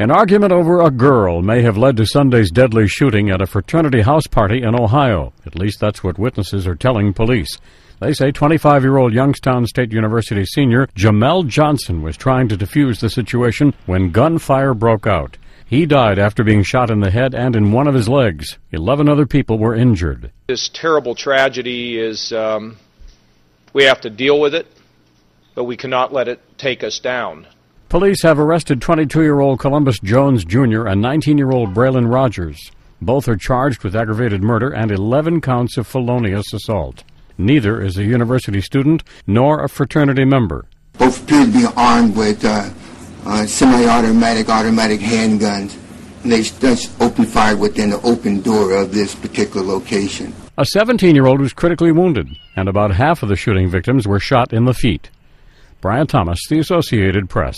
An argument over a girl may have led to Sunday's deadly shooting at a fraternity house party in Ohio. At least that's what witnesses are telling police. They say 25 year old Youngstown State University senior Jamail Johnson was trying to defuse the situation when gunfire broke out. He died after being shot in the head and in one of his legs. Eleven other people were injured. This terrible tragedy is, um, we have to deal with it, but we cannot let it take us down. Police have arrested 22 year old Columbus Jones Jr. and 19 year old Braylon Rogers. Both are charged with aggravated murder and 11 counts of felonious assault. Neither is a university student nor a fraternity member. Both appear to be armed with uh, uh, semi-automatic, automatic handguns. And they just opened fire within the open door of this particular location. A 17 year old was critically wounded, and about half of the shooting victims were shot in the feet. Brian Thomas, The Associated Press.